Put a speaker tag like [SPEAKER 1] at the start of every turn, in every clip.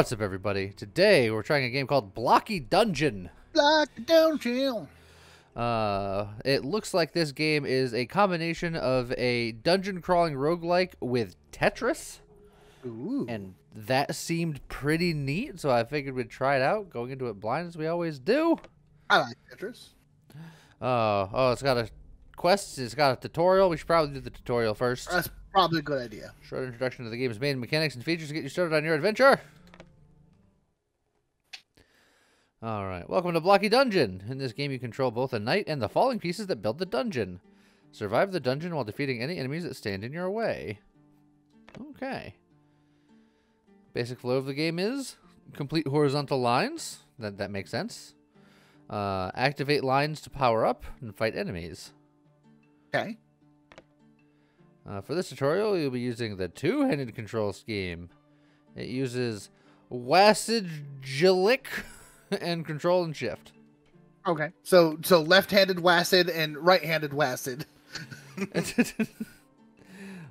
[SPEAKER 1] What's up, everybody? Today we're trying a game called Blocky Dungeon.
[SPEAKER 2] Block Dungeon.
[SPEAKER 1] Uh, it looks like this game is a combination of a dungeon crawling roguelike with Tetris,
[SPEAKER 2] Ooh.
[SPEAKER 1] and that seemed pretty neat, so I figured we'd try it out, going into it blind as we always do.
[SPEAKER 2] I like Tetris.
[SPEAKER 1] Uh, oh, it's got a quest, it's got a tutorial. We should probably do the tutorial first.
[SPEAKER 2] That's probably a good idea.
[SPEAKER 1] Short introduction to the game's main mechanics and features to get you started on your adventure. All right, welcome to Blocky Dungeon. In this game, you control both a knight and the falling pieces that build the dungeon. Survive the dungeon while defeating any enemies that stand in your way. Okay. Basic flow of the game is complete horizontal lines. That that makes sense. Uh, activate lines to power up and fight enemies.
[SPEAKER 2] Okay.
[SPEAKER 1] Uh, for this tutorial, you'll be using the two-handed control scheme. It uses Wassagilik and control and shift.
[SPEAKER 2] Okay. So so left-handed Wacid and right-handed Wacid.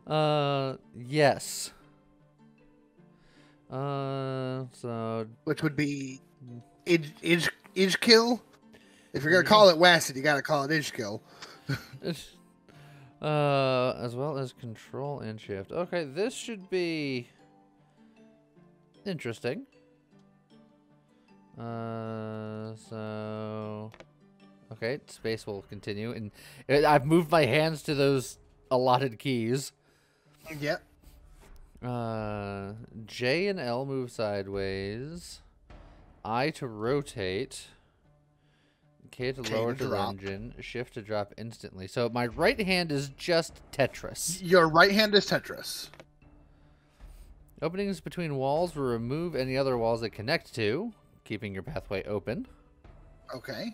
[SPEAKER 1] uh, yes. Uh, so
[SPEAKER 2] Which would be Ij Ij Ij kill. If you're gonna call it Wacid, you gotta call it Ij kill.
[SPEAKER 1] uh, as well as control and shift. Okay, this should be interesting. Uh, so okay, space will continue, and I've moved my hands to those allotted keys.
[SPEAKER 2] Yep.
[SPEAKER 1] Uh, J and L move sideways. I to rotate. K to
[SPEAKER 2] K
[SPEAKER 1] lower
[SPEAKER 2] to
[SPEAKER 1] to dungeon. Shift to drop instantly. So my right hand is just Tetris.
[SPEAKER 2] Your right hand is Tetris.
[SPEAKER 1] Openings between walls will remove any other walls that connect to, keeping your pathway open.
[SPEAKER 2] Okay.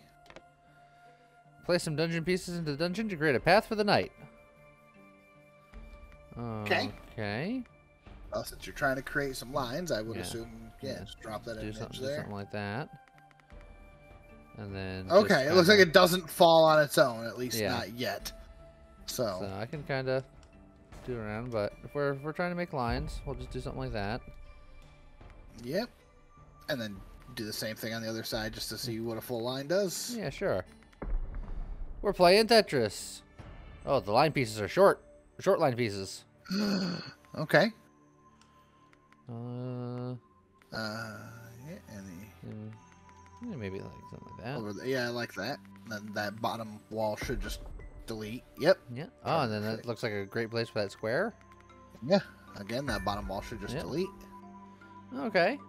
[SPEAKER 1] Place some dungeon pieces into the dungeon to create a path for the knight.
[SPEAKER 2] Okay.
[SPEAKER 1] Okay.
[SPEAKER 2] Well, since you're trying to create some lines, I would
[SPEAKER 1] Yeah.
[SPEAKER 2] assume, yeah,
[SPEAKER 1] Yeah.
[SPEAKER 2] just drop that
[SPEAKER 1] Do something, do
[SPEAKER 2] there.
[SPEAKER 1] something like that. And then.
[SPEAKER 2] Okay, it looks like it doesn't fall on its own, at least
[SPEAKER 1] Yeah.
[SPEAKER 2] not yet. So,
[SPEAKER 1] So I can kind of do around, but if we're if we're trying to make lines, we'll just do something like that.
[SPEAKER 2] yep. And then do the same thing on the other side just to see what a full line does.
[SPEAKER 1] Yeah, sure. We're playing Tetris. Oh, the line pieces are short. Short line pieces.
[SPEAKER 2] okay.
[SPEAKER 1] Uh,
[SPEAKER 2] Uh, yeah,
[SPEAKER 1] yeah, maybe like something like that.
[SPEAKER 2] the, yeah, I like that. Then that bottom wall should just delete. Yep.
[SPEAKER 1] Yeah. Oh, and then that
[SPEAKER 2] Perfect.
[SPEAKER 1] looks like a great place for that square.
[SPEAKER 2] Yeah. Again, that bottom wall should just
[SPEAKER 1] Yep.
[SPEAKER 2] delete.
[SPEAKER 1] Okay.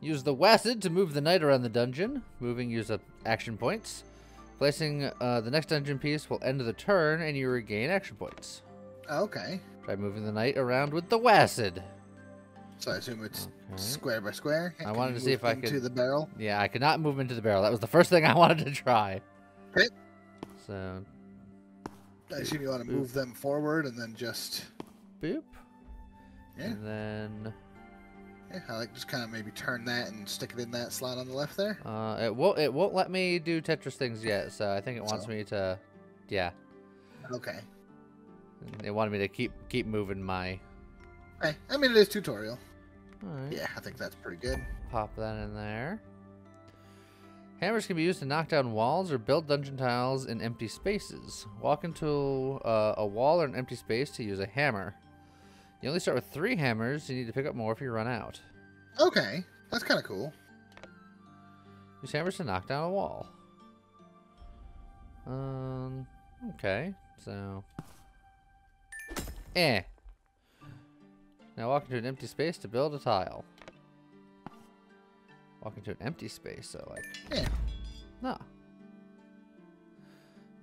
[SPEAKER 1] Use the Wacid to move the knight around the dungeon. Moving use up action points. Placing uh, the next dungeon piece will end the turn, and you regain action points.
[SPEAKER 2] Okay.
[SPEAKER 1] Try moving the knight around with the Wacid.
[SPEAKER 2] So I assume it's
[SPEAKER 1] Okay.
[SPEAKER 2] square by square.
[SPEAKER 1] I
[SPEAKER 2] Can
[SPEAKER 1] wanted to see if I could.
[SPEAKER 2] into the barrel.
[SPEAKER 1] Yeah, I could not move into the barrel. That was the first thing I wanted to try.
[SPEAKER 2] Okay.
[SPEAKER 1] So,
[SPEAKER 2] I assume you want to
[SPEAKER 1] Boop.
[SPEAKER 2] move them forward and then just
[SPEAKER 1] boop.
[SPEAKER 2] Yeah.
[SPEAKER 1] And then
[SPEAKER 2] yeah, I like just kind of maybe turn that and stick it in that slot on the left there.
[SPEAKER 1] uh, it won't it won't let me do Tetris things yet. So I think it wants
[SPEAKER 2] So-
[SPEAKER 1] me to, yeah.
[SPEAKER 2] Okay.
[SPEAKER 1] It wanted me to keep keep moving my.
[SPEAKER 2] Hey, I mean it is tutorial.
[SPEAKER 1] All right.
[SPEAKER 2] Yeah, I think that's pretty good.
[SPEAKER 1] Pop that in there. Hammers can be used to knock down walls or build dungeon tiles in empty spaces. Walk into uh, a wall or an empty space to use a hammer. You only start with three hammers. You need to pick up more if you run out.
[SPEAKER 2] Okay, that's kind of cool.
[SPEAKER 1] Use hammers to knock down a wall. Um. Okay. So. Eh. Now walk into an empty space to build a tile. Walk into an empty space, so like.
[SPEAKER 2] Yeah.
[SPEAKER 1] No.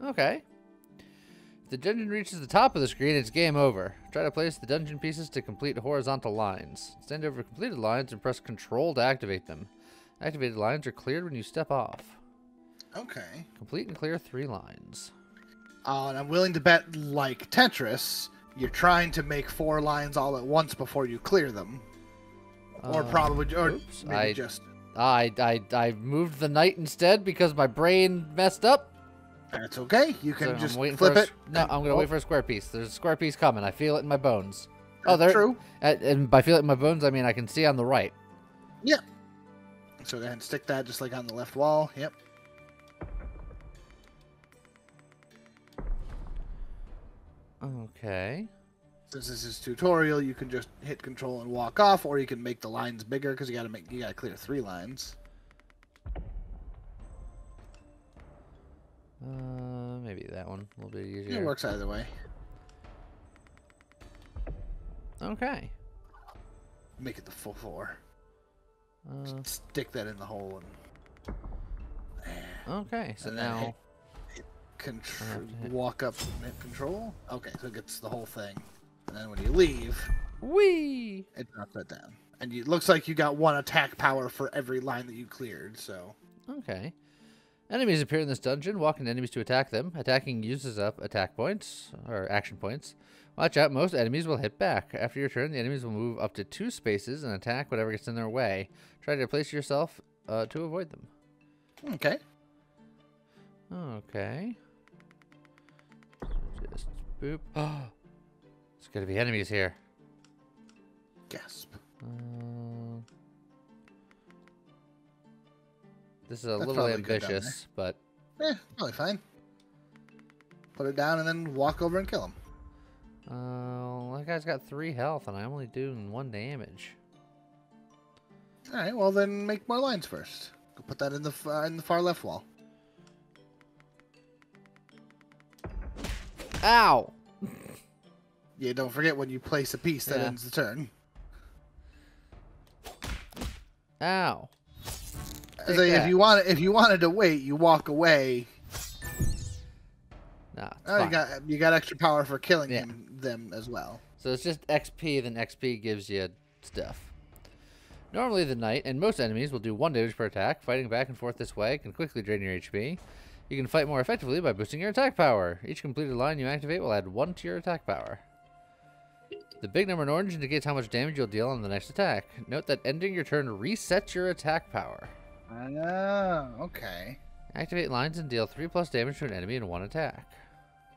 [SPEAKER 1] Okay. If the dungeon reaches the top of the screen, it's game over. Try to place the dungeon pieces to complete horizontal lines. Stand over completed lines and press Control to activate them. Activated lines are cleared when you step off.
[SPEAKER 2] Okay.
[SPEAKER 1] Complete and clear three lines.
[SPEAKER 2] Uh, and I'm willing to bet, like Tetris, you're trying to make four lines all at once before you clear them, or
[SPEAKER 1] Uh,
[SPEAKER 2] probably, or
[SPEAKER 1] oops,
[SPEAKER 2] maybe
[SPEAKER 1] I-
[SPEAKER 2] just.
[SPEAKER 1] I, I, I moved the knight instead because my brain messed up.
[SPEAKER 2] That's okay. You can
[SPEAKER 1] So
[SPEAKER 2] just flip
[SPEAKER 1] for a
[SPEAKER 2] it.
[SPEAKER 1] No, I'm gonna
[SPEAKER 2] oh,
[SPEAKER 1] wait for a square piece. There's a square piece coming. I feel it in my bones. Oh, there.
[SPEAKER 2] True.
[SPEAKER 1] And, and by feel it in my bones, I mean I can see on the right. Yep.
[SPEAKER 2] So go ahead and stick that just like on the left wall. Yep.
[SPEAKER 1] Okay.
[SPEAKER 2] Since this is tutorial, you can just hit control and walk off, or you can make the lines bigger because you gotta make you gotta clear three lines.
[SPEAKER 1] Uh, maybe that one a little bit
[SPEAKER 2] It works either way.
[SPEAKER 1] Okay.
[SPEAKER 2] Make it the full four.
[SPEAKER 1] Uh,
[SPEAKER 2] Stick that in the hole and
[SPEAKER 1] okay. So
[SPEAKER 2] And
[SPEAKER 1] now.
[SPEAKER 2] hit- contr-
[SPEAKER 1] hit-
[SPEAKER 2] walk up and hit control. Okay, so it gets the whole thing. And then when you leave,
[SPEAKER 1] Whee!
[SPEAKER 2] it drops that down. And it looks like you got one attack power for every line that you cleared. So
[SPEAKER 1] Okay. Enemies appear in this dungeon. Walk into enemies to attack them. Attacking uses up attack points or action points. Watch out, most enemies will hit back. After your turn, the enemies will move up to two spaces and attack whatever gets in their way. Try to place yourself uh, to avoid them.
[SPEAKER 2] okay,
[SPEAKER 1] Okay. Just boop. Oh, there's gonna be enemies here.
[SPEAKER 2] gasp.
[SPEAKER 1] Uh, this is a
[SPEAKER 2] That's
[SPEAKER 1] little
[SPEAKER 2] probably good down there.
[SPEAKER 1] ambitious, but
[SPEAKER 2] Eh, probably fine. Put it down and then walk over and kill him.
[SPEAKER 1] uh, that guy's got three health, and I'm only doing one damage.
[SPEAKER 2] All right, well then make more lines first. Go put that in the uh, in the far left wall.
[SPEAKER 1] Ow!
[SPEAKER 2] Yeah, don't forget when you place a piece that
[SPEAKER 1] Yeah.
[SPEAKER 2] ends the turn.
[SPEAKER 1] Ow!
[SPEAKER 2] So
[SPEAKER 1] Take
[SPEAKER 2] if you want, if you wanted to wait, you walk away.
[SPEAKER 1] Nah, it's
[SPEAKER 2] Oh, you got you got extra power for killing
[SPEAKER 1] Yeah.
[SPEAKER 2] them, them as well.
[SPEAKER 1] So it's just XP, then XP gives you stuff. Normally the knight and most enemies will do one damage per attack. Fighting back and forth this way can quickly drain your HP. You can fight more effectively by boosting your attack power. Each completed line you activate will add one to your attack power. The big number in orange indicates how much damage you'll deal on the next attack. Note that ending your turn resets your attack power.
[SPEAKER 2] Oh, okay.
[SPEAKER 1] Activate lines and deal 3 plus damage to an enemy in one attack.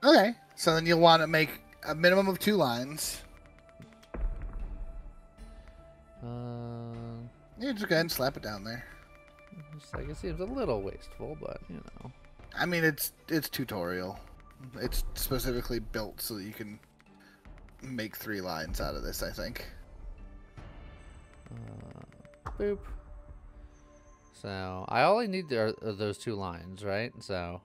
[SPEAKER 2] Okay. So then you'll want to make a minimum of two lines.
[SPEAKER 1] Uh,
[SPEAKER 2] Yeah, just go ahead and slap it down there.
[SPEAKER 1] just like it seems a little wasteful, but you know.
[SPEAKER 2] I mean, it's it's tutorial. It's specifically built so that you can make three lines out of this. I think.
[SPEAKER 1] Uh, boop. So I only need the, are those two lines, right? So,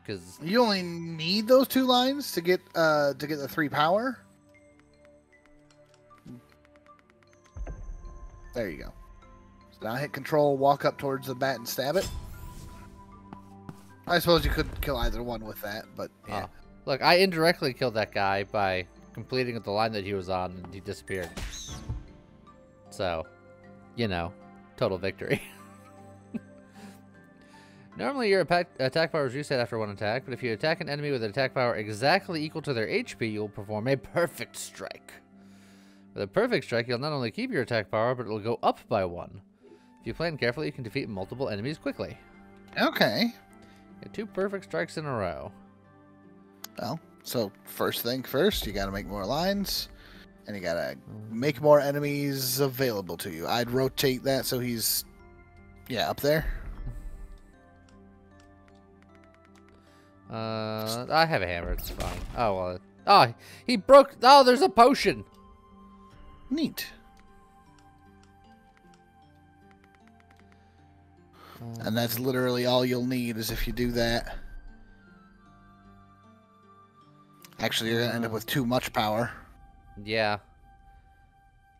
[SPEAKER 1] because
[SPEAKER 2] You only need those two lines to get uh to get the three power. There you go. So now hit control, walk up towards the bat and stab it. I suppose you could kill either one with that, but yeah.
[SPEAKER 1] look, I indirectly killed that guy by completing the line that he was on, and he disappeared. So, you know, total victory. Normally, your attack, attack power is reset after one attack, but if you attack an enemy with an attack power exactly equal to their HP, you'll perform a perfect strike. With a perfect strike, you'll not only keep your attack power, but it'll go up by one. If you plan carefully, you can defeat multiple enemies quickly.
[SPEAKER 2] Okay.
[SPEAKER 1] Get two perfect strikes in a row.
[SPEAKER 2] Well, so first thing first, you got to make more lines, and you got to make more enemies available to you. I'd rotate that so he's, yeah, up there.
[SPEAKER 1] Uh, I have a hammer. It's fine. Oh well. Oh, he broke. Oh, there's a potion.
[SPEAKER 2] Neat.
[SPEAKER 1] Uh,
[SPEAKER 2] And that's literally all you'll need is if you do that. Actually, you're gonna end up with too much power.
[SPEAKER 1] Yeah.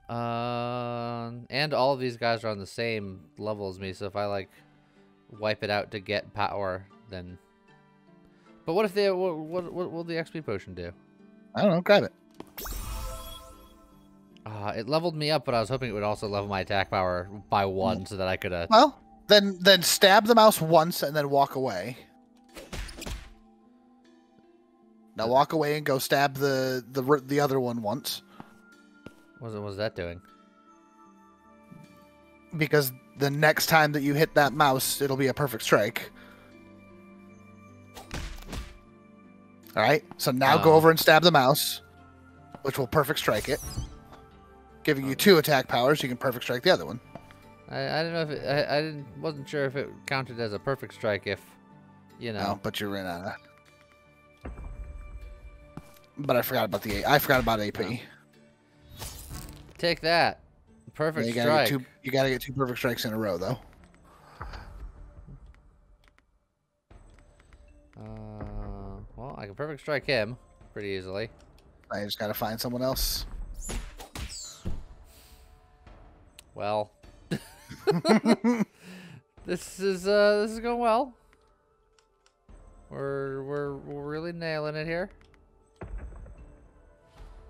[SPEAKER 1] Um, and all of these guys are on the same level as me. So if I like wipe it out to get power, then. But what if they? What what, what will the XP potion do?
[SPEAKER 2] I don't know. Grab it.
[SPEAKER 1] Uh, it leveled me up, but I was hoping it would also level my attack power by one, so that I could. Uh,
[SPEAKER 2] Well, then then stab the mouse once and then walk away. Now walk away and go stab the the the other one once
[SPEAKER 1] what was that doing?
[SPEAKER 2] because the next time that you hit that mouse, it'll be a perfect strike. All right. So now go
[SPEAKER 1] Oh.
[SPEAKER 2] over and stab the mouse, which will perfect strike it. giving you two attack powers. You can perfect strike the other one.
[SPEAKER 1] I, I don't know if it, I, I didn't wasn't sure if it counted as a perfect strike if, you know.
[SPEAKER 2] No,
[SPEAKER 1] know.
[SPEAKER 2] but you ran out of. But I forgot about the A- I forgot about AP.
[SPEAKER 1] Oh. Take that. Perfect
[SPEAKER 2] you gotta
[SPEAKER 1] strike.
[SPEAKER 2] get two. You gotta get two perfect strikes in a row, though.
[SPEAKER 1] Uh, well, I can perfect strike him pretty easily.
[SPEAKER 2] I just gotta find someone else.
[SPEAKER 1] Well, this is uh this is going well. We're we're we're really nailing it here.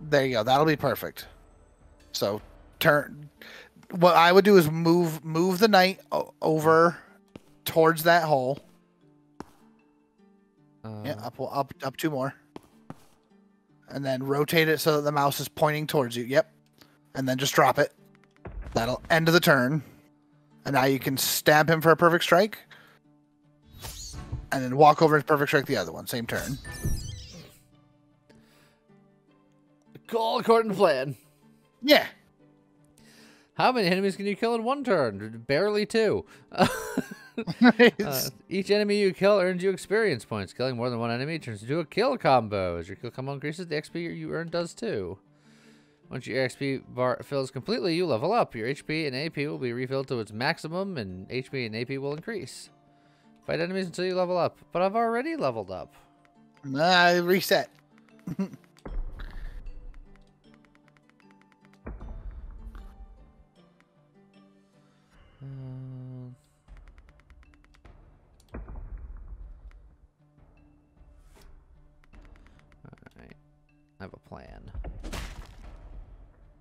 [SPEAKER 2] There you go. That'll be perfect. So turn. What I would do is move move the knight over towards that hole.
[SPEAKER 1] Uh,
[SPEAKER 2] Yeah, up up up two more. And then rotate it so that the mouse is pointing towards you. Yep. And then just drop it. That'll end of the turn. And now you can stab him for a perfect strike. And then walk over and perfect strike the other one. Same turn.
[SPEAKER 1] Call according to plan.
[SPEAKER 2] Yeah.
[SPEAKER 1] How many enemies can you kill in one turn? Barely two. Uh, each enemy you kill earns you experience points. Killing more than one enemy turns into a kill combo. As your kill combo increases, the XP you earn does too. Once your XP bar fills completely, you level up. Your HP and AP will be refilled to its maximum, and HP and AP will increase. Fight enemies until you level up. But I've already leveled up.
[SPEAKER 2] Nah, reset.
[SPEAKER 1] I have a plan.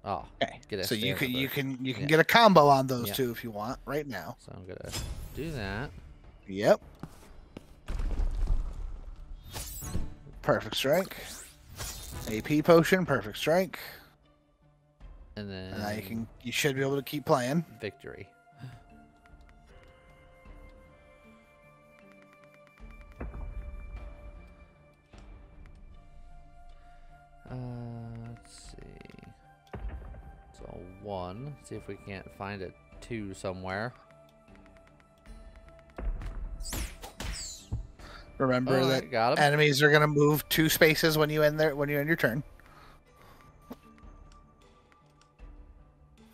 [SPEAKER 1] Oh,
[SPEAKER 2] Okay. So you can you can you can
[SPEAKER 1] Yeah.
[SPEAKER 2] get a combo on those
[SPEAKER 1] Yeah.
[SPEAKER 2] two if you want right now.
[SPEAKER 1] so I'm gonna do that.
[SPEAKER 2] Yep. Perfect strike. AP potion, perfect strike.
[SPEAKER 1] And then
[SPEAKER 2] And now you can you should be able to keep playing.
[SPEAKER 1] victory. One. See if we can't find a two somewhere.
[SPEAKER 2] Remember
[SPEAKER 1] All
[SPEAKER 2] that
[SPEAKER 1] right, got
[SPEAKER 2] enemies are gonna move two spaces when you end there when you end your turn.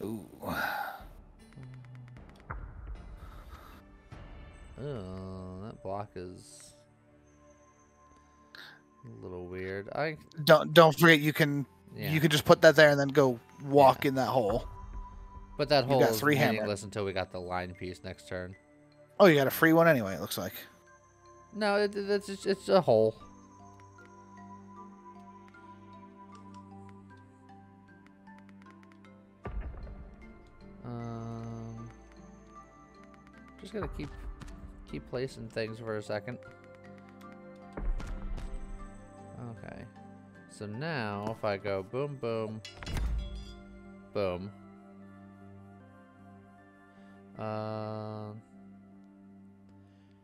[SPEAKER 2] Ooh.
[SPEAKER 1] Oh, that block is a little weird. I
[SPEAKER 2] Don't don't forget you can
[SPEAKER 1] yeah.
[SPEAKER 2] you can just put that there and then go walk in that hole.
[SPEAKER 1] but that hole
[SPEAKER 2] got
[SPEAKER 1] is
[SPEAKER 2] three hammer.
[SPEAKER 1] meaningless until we got the line piece next turn.
[SPEAKER 2] Oh, you got a free one anyway. It looks like.
[SPEAKER 1] No, it, it- it's just, it's a hole. Um, just gonna keep keep placing things for a second. Okay, so now if I go boom boom boom. Um.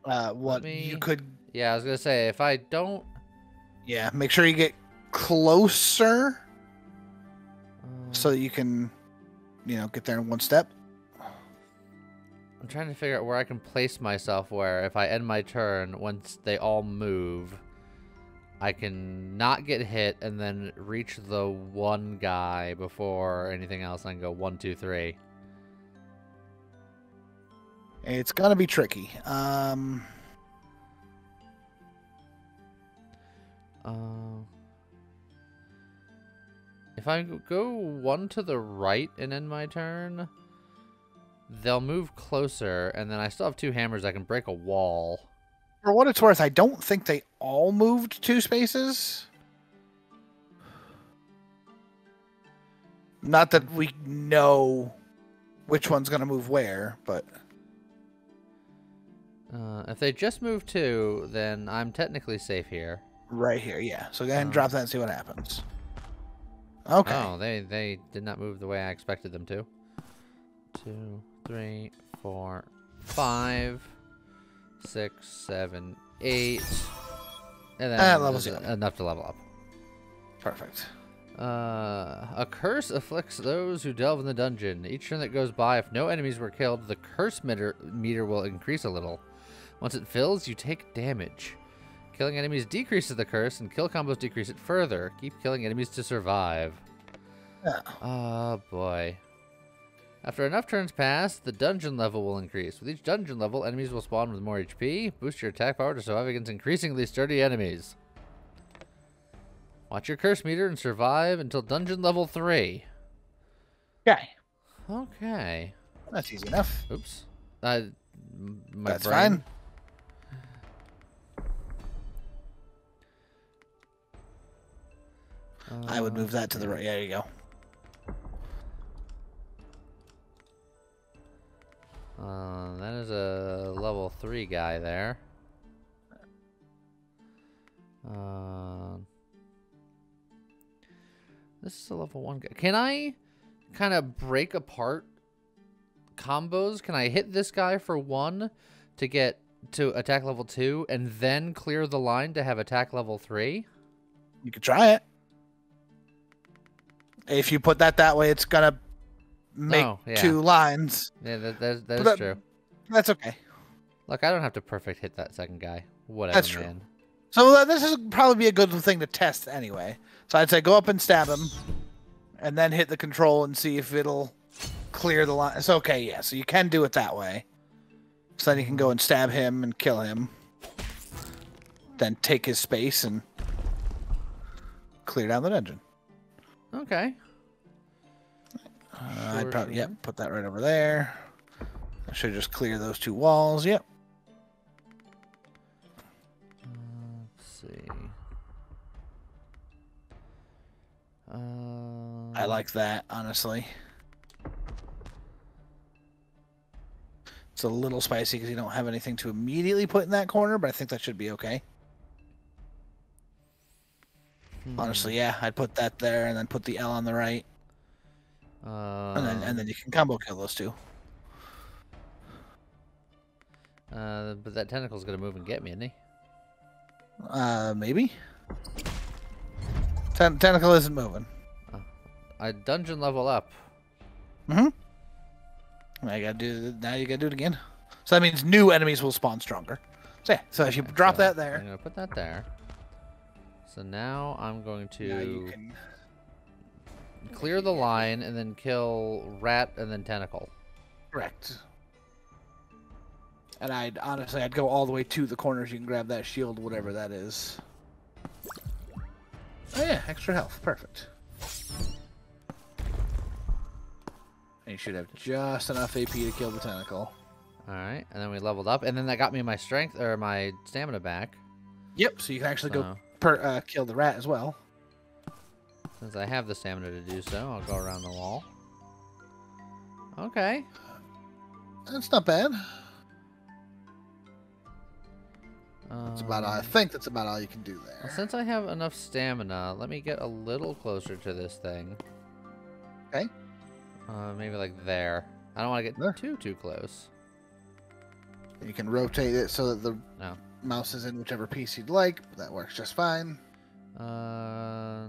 [SPEAKER 2] Uh, what
[SPEAKER 1] me-
[SPEAKER 2] you could
[SPEAKER 1] Yeah, I was gonna say if I don't.
[SPEAKER 2] yeah make sure you get closer
[SPEAKER 1] Um,
[SPEAKER 2] so that you can you know get there in one step.
[SPEAKER 1] I'm trying to figure out where I can place myself. Where if I end my turn, once they all move, I can not get hit and then reach the one guy before anything else, and go one, two, three.
[SPEAKER 2] It's gonna be tricky. Um,
[SPEAKER 1] Uh, if I go one to the right and end my turn, they'll move closer, and then I still have two hammers. I can break a wall.
[SPEAKER 2] For what it's worth, I don't think they all moved two spaces. Not that we know which one's gonna move where, but
[SPEAKER 1] Uh, if they just move two, then I'm technically safe here.
[SPEAKER 2] right here, yeah. So go ahead and
[SPEAKER 1] Oh.
[SPEAKER 2] drop that and see what happens. Okay.
[SPEAKER 1] Oh, they they did not move the way I expected them to. Two, three, four, five, six, seven, eight, and then
[SPEAKER 2] That levels
[SPEAKER 1] just
[SPEAKER 2] you up.
[SPEAKER 1] enough to level up.
[SPEAKER 2] Perfect.
[SPEAKER 1] Uh, a curse afflicts those who delve in the dungeon. Each turn that goes by, if no enemies were killed, the curse meter, meter will increase a little. Once it fills, you take damage. Killing enemies decreases the curse, and kill combos decrease it further. Keep killing enemies to survive.
[SPEAKER 2] Yeah.
[SPEAKER 1] Oh boy. After enough turns pass, the dungeon level will increase. With each dungeon level, enemies will spawn with more HP. Boost your attack power to survive against increasingly sturdy enemies. Watch your curse meter and survive until dungeon level 3.
[SPEAKER 2] Okay.
[SPEAKER 1] Okay.
[SPEAKER 2] That's easy enough.
[SPEAKER 1] Oops. Uh, my
[SPEAKER 2] That's
[SPEAKER 1] brain.
[SPEAKER 2] fine. I would move that to the right. There you go.
[SPEAKER 1] Level 3 guy there. Uh, this is a level 1 guy. Can I kind of break apart combos? Can I hit this guy for 1 to get to attack level 2 and then clear the line to have attack level 3?
[SPEAKER 2] You could try it. If you put that that way, it's gonna make
[SPEAKER 1] Oh, yeah.
[SPEAKER 2] two lines.
[SPEAKER 1] Yeah, that, that, that is
[SPEAKER 2] that-
[SPEAKER 1] true.
[SPEAKER 2] That's okay.
[SPEAKER 1] Look, I don't have to perfect hit that second guy. Whatever,
[SPEAKER 2] That's true.
[SPEAKER 1] man.
[SPEAKER 2] So uh, this is probably be a good thing to test anyway. So I'd say go up and stab him, and then hit the control and see if it'll clear the line. It's okay, yeah. So you can do it that way. So then you can go and stab him and kill him. Then take his space and clear down the dungeon.
[SPEAKER 1] Okay.
[SPEAKER 2] Uh, I'd probably
[SPEAKER 1] sure.
[SPEAKER 2] yep, put that right over there. I should just clear those two walls. Yep.
[SPEAKER 1] See. Uh,
[SPEAKER 2] I like that, honestly. It's a little spicy because you don't have anything to immediately put in that corner, but I think that should be okay.
[SPEAKER 1] hmm,
[SPEAKER 2] Honestly, yeah, I'd put that there and then put the L on the right,
[SPEAKER 1] Uh,
[SPEAKER 2] and then and then you can combo kill those two.
[SPEAKER 1] uh, but that tentacle's gonna move and get me, isn't he?
[SPEAKER 2] Uh, maybe. Ten- tentacle isn't moving.
[SPEAKER 1] I dungeon level up.
[SPEAKER 2] Mm-hmm. I gotta do. Now you gotta do it again. So that means new enemies will spawn stronger. So yeah. So if you
[SPEAKER 1] Okay,
[SPEAKER 2] drop
[SPEAKER 1] so
[SPEAKER 2] that there, I'm
[SPEAKER 1] gonna put that there. So now I'm going to
[SPEAKER 2] can.
[SPEAKER 1] clear the line and then kill rat and then tentacle.
[SPEAKER 2] Correct. And I'd honestly, I'd go all the way to the corners. You can grab that shield, whatever that is. Oh yeah, extra health, perfect. And you should have just enough AP to kill the tentacle.
[SPEAKER 1] All right, and then we leveled up, and then that got me my strength or my stamina back.
[SPEAKER 2] Yep. So you can actually go per, uh, kill the rat as well.
[SPEAKER 1] since I have the stamina to do so, I'll go around the wall. Okay.
[SPEAKER 2] That's not bad. That's about all. I
[SPEAKER 1] Um,
[SPEAKER 2] think that's about all you can do
[SPEAKER 1] Well,
[SPEAKER 2] there.
[SPEAKER 1] since I have enough stamina, let me get a little closer to this thing.
[SPEAKER 2] Okay.
[SPEAKER 1] Uh, maybe like there. I don't want to get
[SPEAKER 2] There.
[SPEAKER 1] too too close.
[SPEAKER 2] You can rotate it so that the
[SPEAKER 1] No.
[SPEAKER 2] mouse is in whichever piece you'd like. That works just fine.
[SPEAKER 1] Uh,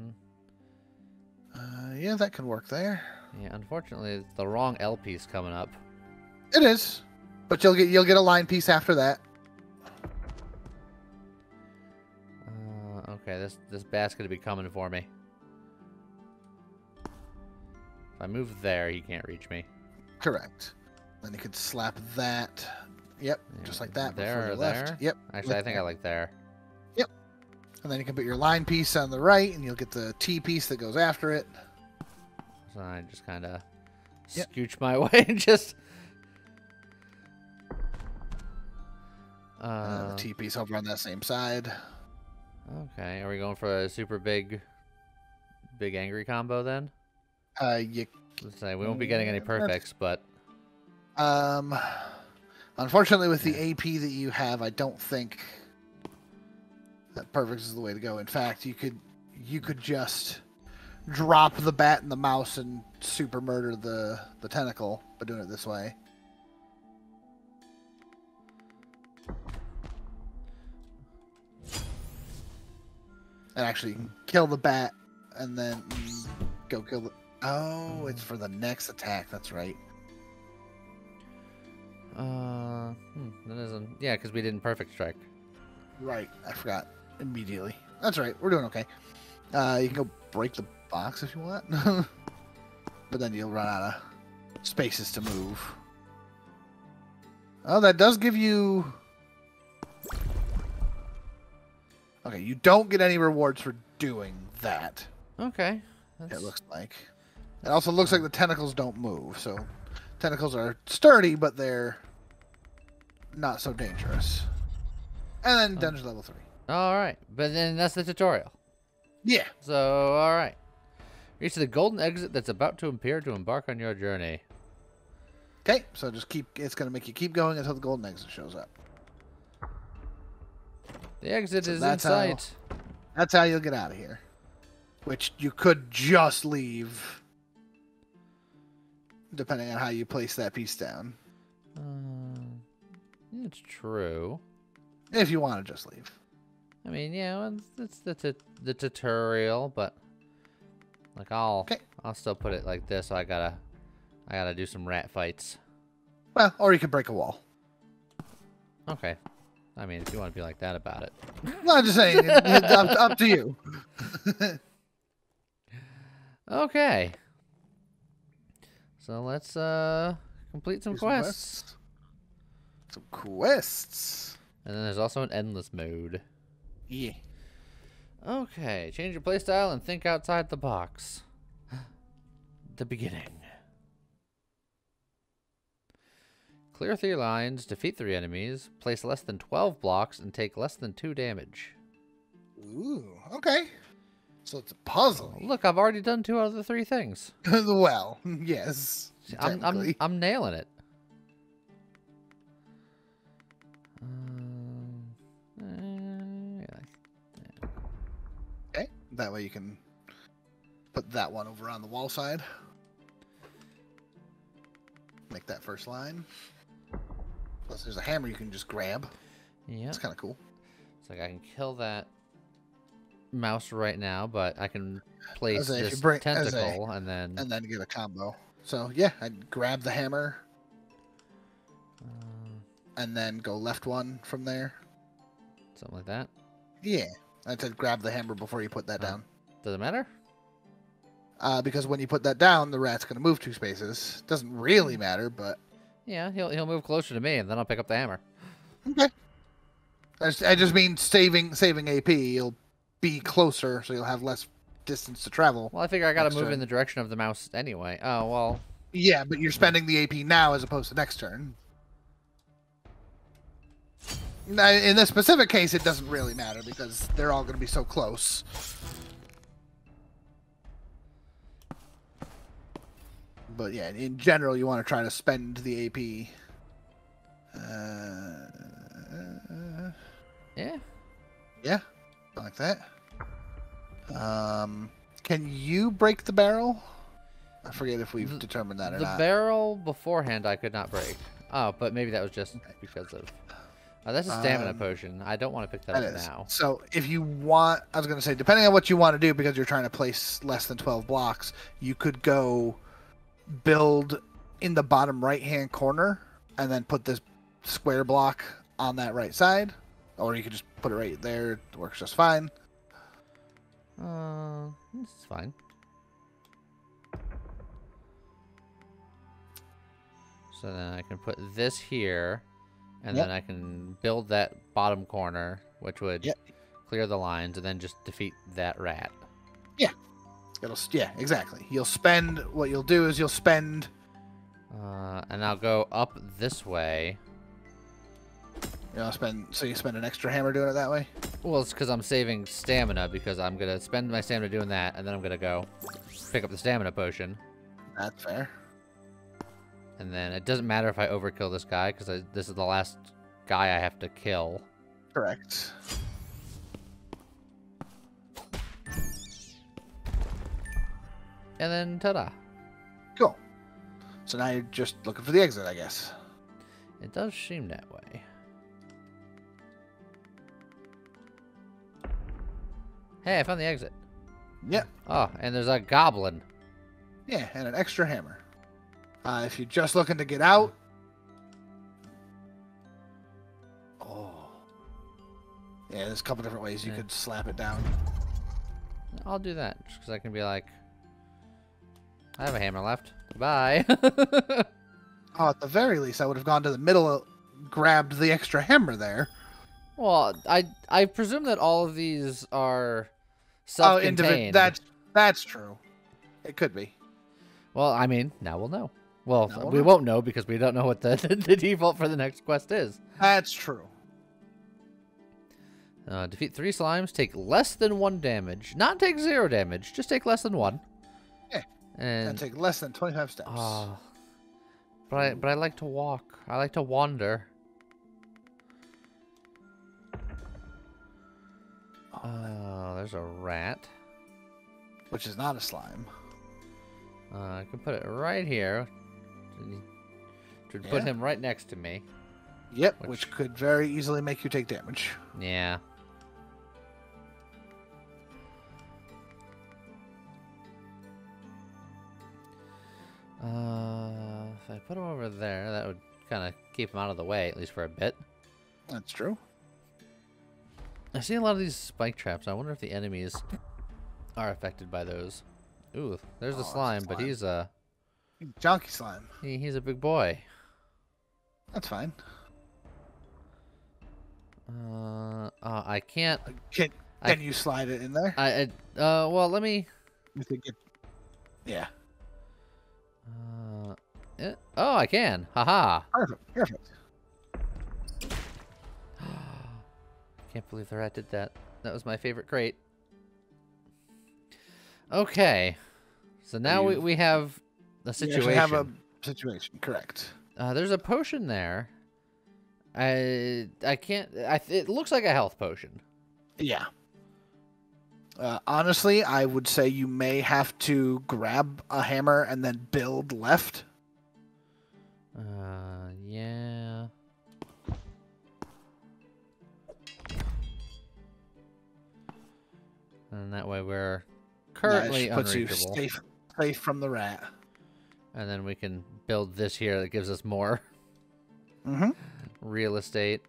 [SPEAKER 2] Uh, yeah, that can work there.
[SPEAKER 1] yeah. Unfortunately, it's the wrong L piece coming up.
[SPEAKER 2] It is, but you'll get you'll get a line piece after that.
[SPEAKER 1] Okay, this this bat's gonna be coming for me. If I move there, he can't reach me.
[SPEAKER 2] Correct. Then you could slap that. Yep,
[SPEAKER 1] Yeah,
[SPEAKER 2] just like that.
[SPEAKER 1] there or
[SPEAKER 2] left.
[SPEAKER 1] there?
[SPEAKER 2] Yep.
[SPEAKER 1] Actually, I think I like there. Yep.
[SPEAKER 2] And then you can put your line piece on the right, and you'll get the T piece that goes after it.
[SPEAKER 1] So I just kind of
[SPEAKER 2] Yep.
[SPEAKER 1] scooch my way and just.
[SPEAKER 2] Uh,
[SPEAKER 1] Uh,
[SPEAKER 2] the T piece over on that same side.
[SPEAKER 1] Okay, are we going for a super big, big angry combo then?
[SPEAKER 2] Uh, you
[SPEAKER 1] Let's say we won't be getting any perfects, but
[SPEAKER 2] um, unfortunately with the AP that you have, I don't think that perfect is the way to go. In fact, you could you could just drop the bat and the mouse and super murder the the tentacle by doing it this way. And actually, kill the bat and then go kill the. Oh, it's for the next attack. That's right.
[SPEAKER 1] Uh, hmm, that isn't. Yeah, because we didn't perfect strike.
[SPEAKER 2] Right. I forgot immediately. That's right. We're doing okay. Uh, you can go break the box if you want, but then you'll run out of spaces to move. Oh, that does give you. Okay, you don't get any rewards for doing that.
[SPEAKER 1] Okay.
[SPEAKER 2] It looks like. It also looks like the tentacles don't move, so tentacles are sturdy, but they're not so dangerous. And then
[SPEAKER 1] Oh.
[SPEAKER 2] dungeon level three.
[SPEAKER 1] all right, but then that's the tutorial.
[SPEAKER 2] Yeah.
[SPEAKER 1] So, all right. Reach the golden exit that's about to appear to embark on your journey.
[SPEAKER 2] Okay, so just keep. It's gonna make you keep going until the golden exit shows up.
[SPEAKER 1] The exit
[SPEAKER 2] So
[SPEAKER 1] is in
[SPEAKER 2] that's how-
[SPEAKER 1] sight.
[SPEAKER 2] That's how you'll get out of here. Which you could just leave, depending on how you place that piece down.
[SPEAKER 1] Uh, it's true.
[SPEAKER 2] If you want to just leave.
[SPEAKER 1] I mean, yeah, well, it's the the tutorial, but like I'll
[SPEAKER 2] Okay.
[SPEAKER 1] I'll still put it like this. So I gotta I gotta do some rat fights.
[SPEAKER 2] Well, or you could break a wall.
[SPEAKER 1] Okay. I mean, if you want to be like that about it.
[SPEAKER 2] No, I'm just saying. it- It's up, up to you.
[SPEAKER 1] Okay. So let's uh complete some quests.
[SPEAKER 2] Some quests.
[SPEAKER 1] And then there's also an endless mode.
[SPEAKER 2] Yeah.
[SPEAKER 1] Okay, change your playstyle and think outside the box. The beginning. Clear three lines, defeat three enemies, place less than 12 blocks, and take less than 2 damage.
[SPEAKER 2] Ooh, okay. So it's a puzzle.
[SPEAKER 1] Oh, look, I've already done two out of the three things.
[SPEAKER 2] well, yes.
[SPEAKER 1] I'm, I'm. I'm nailing it.
[SPEAKER 2] Okay. That way you can put that one over on the wall side. Make that first line. Plus, there's a hammer you can just grab.
[SPEAKER 1] Yeah.
[SPEAKER 2] It's kind of cool.
[SPEAKER 1] It's like I can kill that mouse right now, but I can place this
[SPEAKER 2] bring- as a-
[SPEAKER 1] tentacle and then
[SPEAKER 2] And then get a combo. So, yeah, I'd grab the hammer
[SPEAKER 1] uh,
[SPEAKER 2] and then go left one from there.
[SPEAKER 1] something like that.
[SPEAKER 2] Yeah. I said grab the hammer before you put that
[SPEAKER 1] Oh.
[SPEAKER 2] down.
[SPEAKER 1] Does it matter?
[SPEAKER 2] Uh, because when you put that down, the rat's going to move two spaces. Doesn't really matter, but
[SPEAKER 1] Yeah, he'll he'll move closer to me, and then I'll pick up the hammer.
[SPEAKER 2] okay. I just, I just mean saving saving AP. You'll be closer, so you'll have less distance to travel.
[SPEAKER 1] Well, I figure I gotta move
[SPEAKER 2] turn.
[SPEAKER 1] in the direction of the mouse anyway. Oh well.
[SPEAKER 2] Yeah, but you're spending the AP now as opposed to next turn. Now, in this specific case, it doesn't really matter because they're all going to be so close. But yeah, in general, you want to try to spend the AP. Uh,
[SPEAKER 1] Yeah.
[SPEAKER 2] yeah, like that. Um, can you break the barrel? I forget if we've
[SPEAKER 1] The-
[SPEAKER 2] determined that or
[SPEAKER 1] The
[SPEAKER 2] not.
[SPEAKER 1] barrel beforehand I could not break. Oh, but maybe that was just because of. Oh, that's a stamina
[SPEAKER 2] Um,
[SPEAKER 1] potion. I don't want to pick that,
[SPEAKER 2] That
[SPEAKER 1] up
[SPEAKER 2] is.
[SPEAKER 1] now.
[SPEAKER 2] So if you want, I was going to say, depending on what you want to do, because you're trying to place less than 12 blocks, you could go build in the bottom right hand corner and then put this square block on that right side. Or you could just put it right there. It works just fine.
[SPEAKER 1] Uh, this is fine. So then I can put this here, and
[SPEAKER 2] Yep.
[SPEAKER 1] then I can build that bottom corner, which would
[SPEAKER 2] Yep.
[SPEAKER 1] clear the lines, and then just defeat that rat.
[SPEAKER 2] It'll, yeah, exactly. You'll spend, what you'll do is you'll spend,
[SPEAKER 1] Uh, and I'll go up this way.
[SPEAKER 2] you know, spend, so you spend an extra hammer doing it that way.
[SPEAKER 1] Well, it's because I'm saving stamina, because I'm going to spend my stamina doing that, and then I'm going to go pick up the stamina potion.
[SPEAKER 2] That's fair.
[SPEAKER 1] And then it doesn't matter if I overkill this guy, because this is the last guy I have to kill.
[SPEAKER 2] Correct.
[SPEAKER 1] And then, ta-da.
[SPEAKER 2] Cool. So now you're just looking for the exit, I guess.
[SPEAKER 1] It does seem that way. Hey, I found the exit.
[SPEAKER 2] Yep.
[SPEAKER 1] Oh, and there's a goblin.
[SPEAKER 2] Yeah, and an extra hammer. Uh, if you're just looking to get out. Oh. Yeah, there's a couple different ways you
[SPEAKER 1] Yeah.
[SPEAKER 2] could slap it down.
[SPEAKER 1] I'll do that just because I can be like, I have a hammer left. Bye.
[SPEAKER 2] Oh, at the very least, I would have gone to the middle, grabbed the extra hammer there.
[SPEAKER 1] well, I I presume that all of these are
[SPEAKER 2] Oh,
[SPEAKER 1] self-contained.
[SPEAKER 2] That's that's true. It could be.
[SPEAKER 1] Well, I mean, now we'll know. Well,
[SPEAKER 2] Now
[SPEAKER 1] we won't know because we don't know what the, the default for the next quest is.
[SPEAKER 2] That's true.
[SPEAKER 1] Uh, defeat three slimes, take less than one damage. Not take zero damage, just take less than one. And
[SPEAKER 2] That'd take less than 25 steps.
[SPEAKER 1] Oh. But I but I like to walk. I like to wander. Oh, there's a rat.
[SPEAKER 2] which is not a slime.
[SPEAKER 1] Uh, I can put it right here. To put
[SPEAKER 2] Yeah.
[SPEAKER 1] him right next to me.
[SPEAKER 2] Yep,
[SPEAKER 1] Which-
[SPEAKER 2] which could very easily make you take damage.
[SPEAKER 1] Yeah. Uh, if I put him over there, that would kind of keep him out of the way, at least for a bit.
[SPEAKER 2] That's true.
[SPEAKER 1] I see a lot of these spike traps. I wonder if the enemies are affected by those. Ooh, there's
[SPEAKER 2] Oh,
[SPEAKER 1] the
[SPEAKER 2] a
[SPEAKER 1] slime, but he's a
[SPEAKER 2] Junkie slime.
[SPEAKER 1] he, he's a big boy.
[SPEAKER 2] That's fine.
[SPEAKER 1] Uh, uh I can't.
[SPEAKER 2] Can,
[SPEAKER 1] I-
[SPEAKER 2] you slide it in there?
[SPEAKER 1] I, I uh well let me.
[SPEAKER 2] You think it... Yeah.
[SPEAKER 1] Uh, eh, oh, I can. Haha.
[SPEAKER 2] Perfect. Perfect.
[SPEAKER 1] Can't believe the rat did that. That was my favorite crate. Okay. So now we, we have a situation.
[SPEAKER 2] We have a situation. Correct.
[SPEAKER 1] Uh, there's a potion there. I I can't. I it looks like a health potion.
[SPEAKER 2] Yeah. Uh, honestly, I would say you may have to grab a hammer and then build left.
[SPEAKER 1] Uh, yeah. And that way we're currently
[SPEAKER 2] that puts you safe, safe from the rat.
[SPEAKER 1] And then we can build this here that gives us more
[SPEAKER 2] Mm-hmm.
[SPEAKER 1] real estate.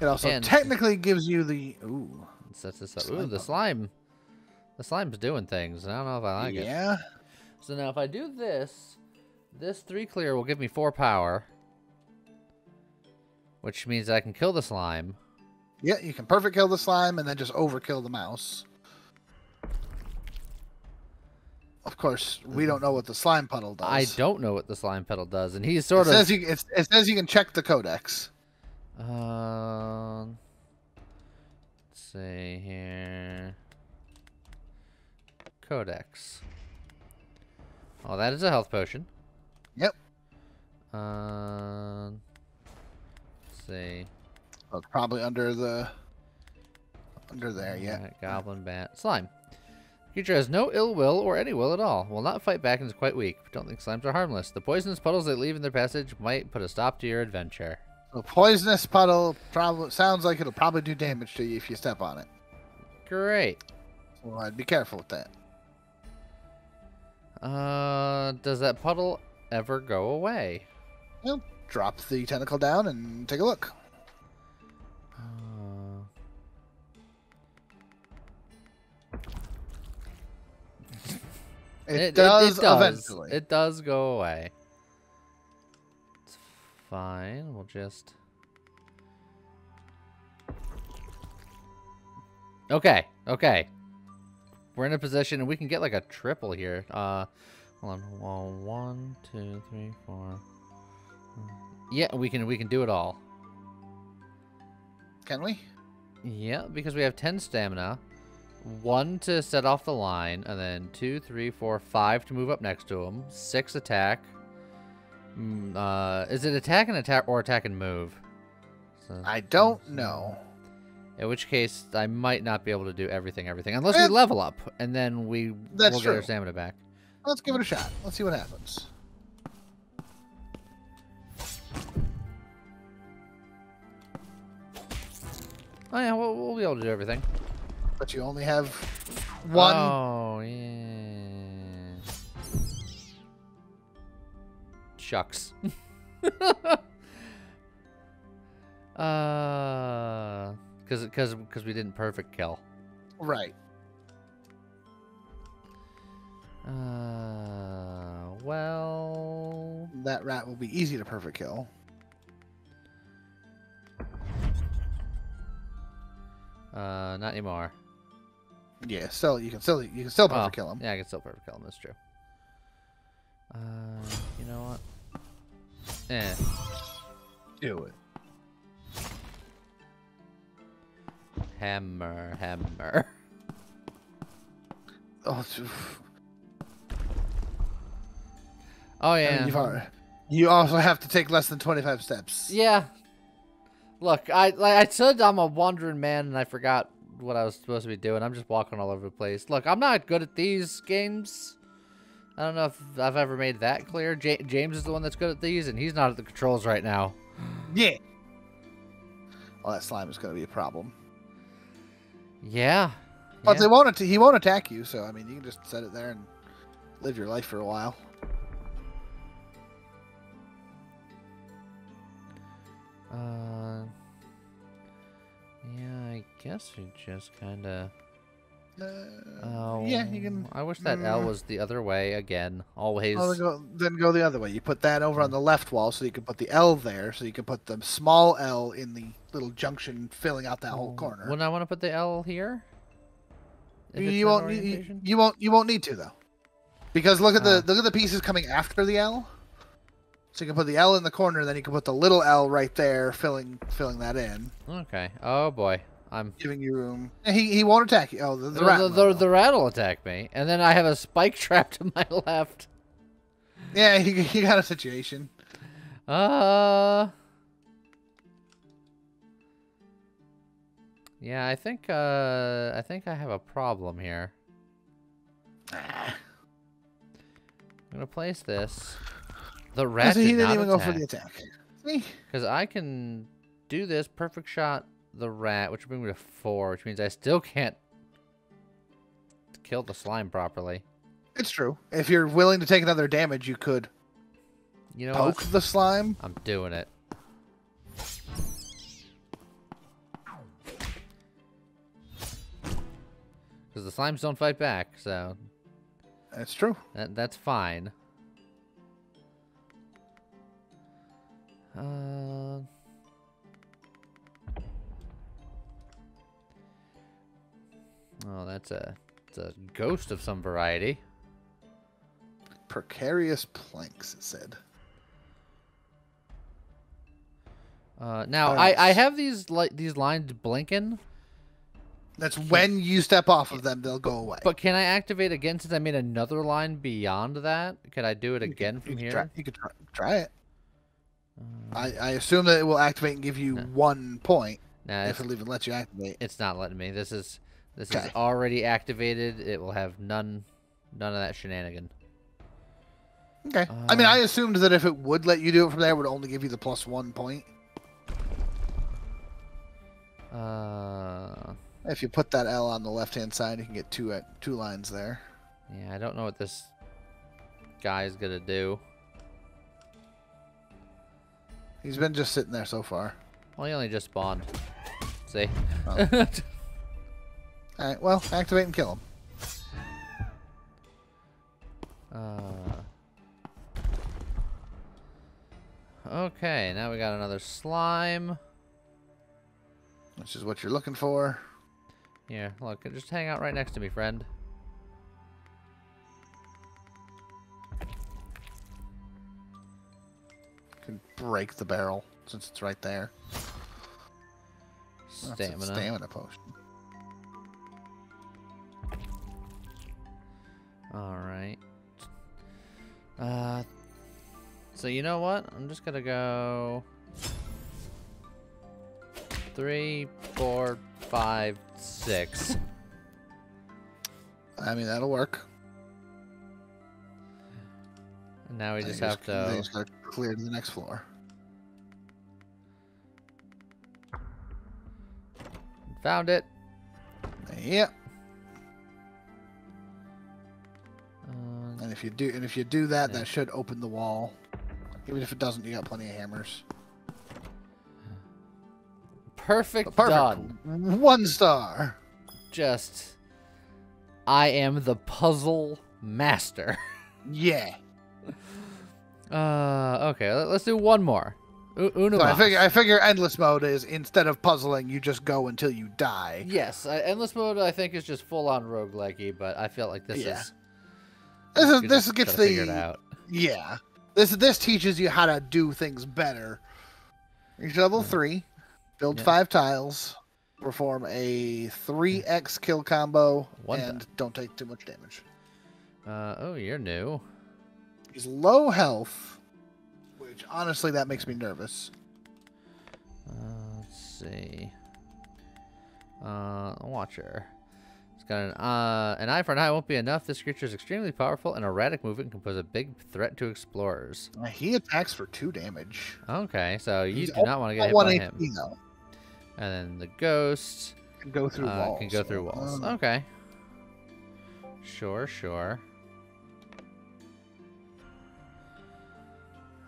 [SPEAKER 2] It also
[SPEAKER 1] And-
[SPEAKER 2] technically gives you the ooh.
[SPEAKER 1] It sets this up. Ooh, the slime. The slime's doing things. I don't know if I like it.
[SPEAKER 2] yeah.
[SPEAKER 1] So now if I do this, this three clear will give me four power. Which means I can kill the slime.
[SPEAKER 2] Yeah, you can perfect kill the slime and then just overkill the mouse. Of course, we don't know what the slime puddle does.
[SPEAKER 1] I don't know what the slime pedal does, and he's
[SPEAKER 2] It
[SPEAKER 1] sort of.
[SPEAKER 2] says you. It, it says you can check the codex.
[SPEAKER 1] Um, let's see here. Codex. Oh, that is a health potion.
[SPEAKER 2] Yep.
[SPEAKER 1] Um, let's see.
[SPEAKER 2] Oh, it's probably under the. Under there, yeah.
[SPEAKER 1] Alright, goblin bat. Slime. Creature has no ill will or any will at all. Will not fight back and is quite weak. Don't think slimes are harmless. The poisonous puddles they leave in their passage might put a stop to your adventure.
[SPEAKER 2] The poisonous puddle probably sounds like it'll probably do damage to you if you step on it.
[SPEAKER 1] Great.
[SPEAKER 2] So I'd be careful with that.
[SPEAKER 1] Uh, does that puddle ever go away?
[SPEAKER 2] Well, drop the tentacle down and take a look.
[SPEAKER 1] Uh,
[SPEAKER 2] It, does, eventually.
[SPEAKER 1] It does go away. Fine. We'll just. Okay. Okay. We're in a position, and we can get like a triple here. Uh, hold on. Well, one, two, three, four. Yeah, we can. We can do it all.
[SPEAKER 2] Can we?
[SPEAKER 1] Yeah, because we have 10 stamina, one to set off the line, and then two, three, four, five to move up next to him, six attack. Mm, uh, is it attack and attack or attack and move? So-
[SPEAKER 2] I don't know.
[SPEAKER 1] In which case, I might not be able to do everything, everything, unless
[SPEAKER 2] Eh.
[SPEAKER 1] we level up, and then we
[SPEAKER 2] That's
[SPEAKER 1] will get our stamina back.
[SPEAKER 2] Let's give it a shot. Let's see what happens.
[SPEAKER 1] Oh yeah, we'll, we'll be able to do everything.
[SPEAKER 2] But you only have One.
[SPEAKER 1] Oh, yeah. Shucks. uh, cause, cause, cause we didn't perfect kill.
[SPEAKER 2] Right.
[SPEAKER 1] Uh, well,
[SPEAKER 2] That rat will be easy to perfect kill.
[SPEAKER 1] uh, not anymore.
[SPEAKER 2] Yeah, still you can still you can still perfect
[SPEAKER 1] Well,
[SPEAKER 2] kill him.
[SPEAKER 1] Yeah, I can still perfect kill him. That's true. Uh, you know what? Eh.
[SPEAKER 2] Do it.
[SPEAKER 1] Hammer, hammer.
[SPEAKER 2] Oh,
[SPEAKER 1] Oh yeah.
[SPEAKER 2] you've you also have to take less than twenty five steps.
[SPEAKER 1] Yeah. Look, I like I said I'm a wandering man and I forgot what I was supposed to be doing. I'm just walking all over the place. Look, I'm not good at these games. I don't know if I've ever made that clear. Ja James is the one that's good at these, and he's not at the controls right now.
[SPEAKER 2] Yeah. Well, that slime is going to be a problem.
[SPEAKER 1] Yeah.
[SPEAKER 2] But
[SPEAKER 1] yeah.
[SPEAKER 2] they won't. He won't attack you, so I mean, you can just set it there and live your life for a while.
[SPEAKER 1] Uh, yeah, I guess we just kind of.
[SPEAKER 2] Uh,
[SPEAKER 1] Oh,
[SPEAKER 2] yeah, you can.
[SPEAKER 1] I wish that L
[SPEAKER 2] mm.
[SPEAKER 1] was the other way again. Always.
[SPEAKER 2] Then, go, then go the other way. You put that over on the left wall, so you can put the L there, so you can put the small L in the little junction, filling out that whole corner.
[SPEAKER 1] Wouldn't I want to put the L here?
[SPEAKER 2] You,
[SPEAKER 1] it's
[SPEAKER 2] you
[SPEAKER 1] that
[SPEAKER 2] won't. You, you- won't. You won't need to though, because look at the look at the pieces coming after the L. So you can put the L in the corner, then you can put the little L right there, filling filling that in,
[SPEAKER 1] Okay. Oh boy. I'm.
[SPEAKER 2] giving you room. He he won't attack you. Oh, the, the,
[SPEAKER 1] The,
[SPEAKER 2] rat
[SPEAKER 1] the,
[SPEAKER 2] will,
[SPEAKER 1] the, the rat will attack me, and then I have a spike trap to my left.
[SPEAKER 2] Yeah, you, you got a situation.
[SPEAKER 1] Uh. Yeah, I think. Uh, I think I have a problem here.
[SPEAKER 2] Ah.
[SPEAKER 1] I'm gonna place this. The rat
[SPEAKER 2] So he
[SPEAKER 1] did
[SPEAKER 2] didn't
[SPEAKER 1] not
[SPEAKER 2] even go for the attack. See?
[SPEAKER 1] Because I can do this perfect shot the rat, which will bring me to four, which means I still can't kill the slime properly.
[SPEAKER 2] It's true. If you're willing to take another damage, you could
[SPEAKER 1] You know
[SPEAKER 2] poke
[SPEAKER 1] what?
[SPEAKER 2] the slime.
[SPEAKER 1] I'm doing it. Because the slimes don't fight back, so
[SPEAKER 2] That's true.
[SPEAKER 1] that, that's fine. Uh, oh, that's a, it's a ghost of some variety.
[SPEAKER 2] Precarious planks, it said.
[SPEAKER 1] Uh, now I, I have these li- these lines blinking,
[SPEAKER 2] That's when you step off of them, they'll go away.
[SPEAKER 1] but can I activate again since I made another line beyond that? Can I do it
[SPEAKER 2] You
[SPEAKER 1] again from
[SPEAKER 2] you can
[SPEAKER 1] here?
[SPEAKER 2] Try, you could try, try it.
[SPEAKER 1] Uh,
[SPEAKER 2] I, I assume that it will activate and give you
[SPEAKER 1] No.
[SPEAKER 2] one point if it'll even lets you activate.
[SPEAKER 1] it's not letting me. This is this
[SPEAKER 2] Okay.
[SPEAKER 1] is already activated. It will have none none of that shenanigan.
[SPEAKER 2] Okay. I mean,
[SPEAKER 1] Uh,
[SPEAKER 2] I assumed that if it would let you do it from there, it would only give you the plus one point.
[SPEAKER 1] Uh,
[SPEAKER 2] If you put that L on the left hand side, you can get two at two lines there.
[SPEAKER 1] yeah, I don't know what this guy's gonna do.
[SPEAKER 2] He's been just sitting there so far.
[SPEAKER 1] Well, he only just spawned. See.
[SPEAKER 2] Oh. All right. Well, activate and kill him.
[SPEAKER 1] Uh, okay, now we got another slime.
[SPEAKER 2] Which is what you're looking for.
[SPEAKER 1] Yeah, look, just hang out right next to me, friend.
[SPEAKER 2] Can break the barrel since it's right there.
[SPEAKER 1] Stamina.
[SPEAKER 2] stamina potion.
[SPEAKER 1] All right. Uh, so you know what? I'm just gonna go three, four, five, six.
[SPEAKER 2] I mean, that'll work.
[SPEAKER 1] And now we just have to.
[SPEAKER 2] just gotta clear to the next floor.
[SPEAKER 1] Found it.
[SPEAKER 2] Yep. If you do, and if you do that,
[SPEAKER 1] Yeah.
[SPEAKER 2] that should open the wall. Even if it doesn't, you got plenty of hammers.
[SPEAKER 1] Perfect,
[SPEAKER 2] Perfect.
[SPEAKER 1] done.
[SPEAKER 2] One star.
[SPEAKER 1] Just, I am the puzzle master.
[SPEAKER 2] Yeah.
[SPEAKER 1] Uh, okay, let- let's do one more. U-
[SPEAKER 2] So I figure I figure endless mode is instead of puzzling, you just go until you die.
[SPEAKER 1] Yes, uh, endless mode I think is just full on roguelike but I feel like this
[SPEAKER 2] Yeah.
[SPEAKER 1] is
[SPEAKER 2] This is this gets
[SPEAKER 1] gotta figure it
[SPEAKER 2] the
[SPEAKER 1] out.
[SPEAKER 2] yeah. This this teaches you how to do things better. Reach level three, build
[SPEAKER 1] Yeah.
[SPEAKER 2] five tiles, perform a three X kill combo,
[SPEAKER 1] One
[SPEAKER 2] and don't take too much damage.
[SPEAKER 1] Uh, oh, you're new.
[SPEAKER 2] He's low health, which honestly that makes me nervous.
[SPEAKER 1] Uh, let's see. Uh, Watcher. It's got an uh, an eye for an eye won't be enough. This creature is extremely powerful and erratic movement can pose a big threat to explorers.
[SPEAKER 2] Uh, He attacks for two damage.
[SPEAKER 1] Okay, so you
[SPEAKER 2] He's
[SPEAKER 1] do not want to get hit by
[SPEAKER 2] HP
[SPEAKER 1] him.
[SPEAKER 2] though.
[SPEAKER 1] And then the ghost
[SPEAKER 2] Can go through
[SPEAKER 1] uh,
[SPEAKER 2] walls.
[SPEAKER 1] can go through walls.
[SPEAKER 2] Uh,
[SPEAKER 1] Okay. Sure, sure.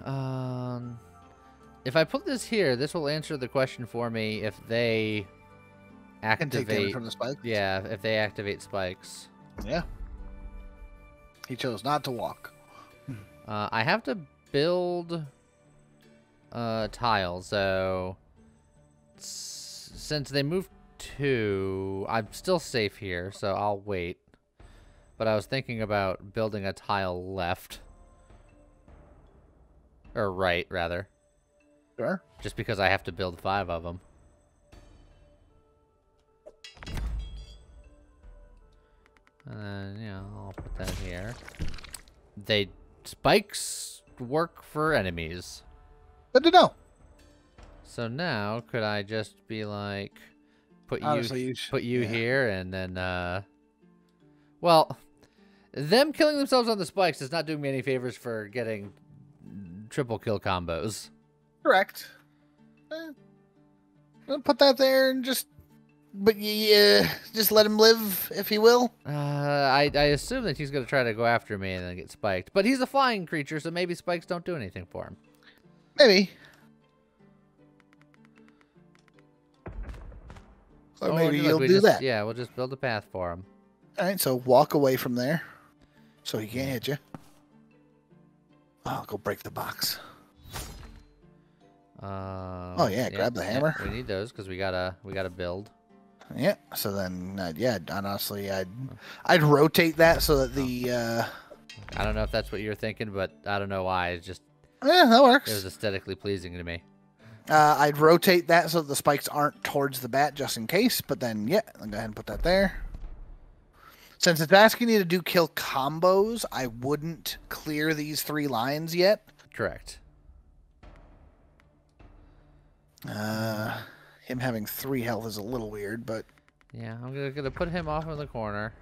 [SPEAKER 1] Um, if I put this here, this will answer the question for me if they
[SPEAKER 2] can take damage
[SPEAKER 1] activate.
[SPEAKER 2] from the spike.
[SPEAKER 1] Yeah, if they activate spikes.
[SPEAKER 2] Yeah. He chose not to walk.
[SPEAKER 1] Uh, I have to build uh, tile, so since they moved two, I'm still safe here, so I'll wait. But I was thinking about building a tile left. Or right, rather.
[SPEAKER 2] Sure.
[SPEAKER 1] Just because I have to build five of them. And then, you know, I'll put that here. They spikes work for enemies.
[SPEAKER 2] Good to know.
[SPEAKER 1] So now could I just be like put you
[SPEAKER 2] Honestly, you
[SPEAKER 1] put you
[SPEAKER 2] yeah.
[SPEAKER 1] here and then uh well them killing themselves on the spikes is not doing me any favors for getting triple kill combos.
[SPEAKER 2] Correct. Eh, put that there and just, but yeah, just let him live if he will.
[SPEAKER 1] Uh, I, I assume that he's going to try to go after me and then get spiked. But he's a flying creature, so maybe spikes don't do anything for him.
[SPEAKER 2] Maybe. Or
[SPEAKER 1] Oh,
[SPEAKER 2] maybe you'll do
[SPEAKER 1] just-
[SPEAKER 2] that.
[SPEAKER 1] Yeah, we'll just build a path for him.
[SPEAKER 2] All right, so walk away from there, so he can't hit you. I'll go break the box.
[SPEAKER 1] Uh,
[SPEAKER 2] Oh, yeah, grab the hammer.
[SPEAKER 1] we need those because we gotta we gotta build.
[SPEAKER 2] Yeah. So then, uh, yeah, honestly, I'd I'd rotate that so that the uh,
[SPEAKER 1] I don't know if that's what you're thinking, but I don't know why. It's just
[SPEAKER 2] yeah, that works.
[SPEAKER 1] it was aesthetically pleasing to me.
[SPEAKER 2] Uh, I'd rotate that so that the spikes aren't towards the bat just in case. But then, yeah, I'll go ahead and put that there. Since it's asking you to do kill combos, I wouldn't clear these three lines yet.
[SPEAKER 1] Correct.
[SPEAKER 2] Uh, him having three health is a little weird, but
[SPEAKER 1] Yeah, I'm gonna, gonna put him off in the corner.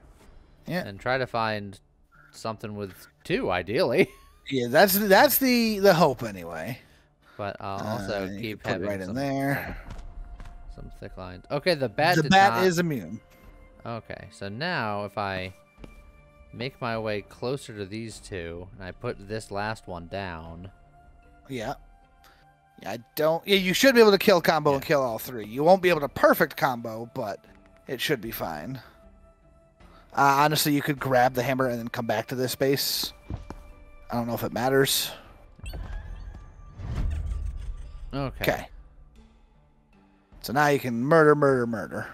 [SPEAKER 2] Yeah.
[SPEAKER 1] And try to find something with two, ideally.
[SPEAKER 2] yeah, that's that's the the hope anyway.
[SPEAKER 1] But I'll also
[SPEAKER 2] Uh,
[SPEAKER 1] keep having
[SPEAKER 2] right in there.
[SPEAKER 1] some thick lines. Okay, the bat.
[SPEAKER 2] the bat
[SPEAKER 1] not-
[SPEAKER 2] is immune.
[SPEAKER 1] Okay, so now if I make my way closer to these two, and I put this last one down.
[SPEAKER 2] Yeah. Yeah, I don't. Yeah, you should be able to kill combo and kill all three. You won't be able to perfect combo, but it should be fine. Uh, honestly, you could grab the hammer and then come back to this space. I don't know if it matters.
[SPEAKER 1] Okay.
[SPEAKER 2] Okay. So now you can murder, murder, murder.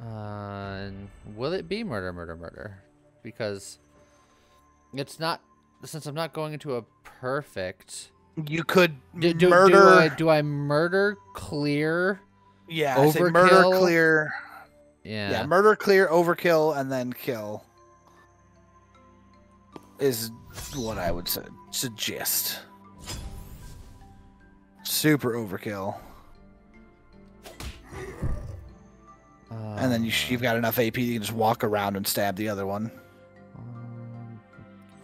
[SPEAKER 1] Uh, will it be murder, murder, murder? Because it's not. Since I'm not going into a perfect.
[SPEAKER 2] You could
[SPEAKER 1] Do, do,
[SPEAKER 2] murder.
[SPEAKER 1] do I do I murder clear?
[SPEAKER 2] yeah, say murder,
[SPEAKER 1] overkill?
[SPEAKER 2] clear.
[SPEAKER 1] Yeah.
[SPEAKER 2] Yeah. murder, clear, overkill, and then kill. Is what I would su- suggest. Super overkill, and then you sh- you've got enough AP you can just walk around and stab the other one.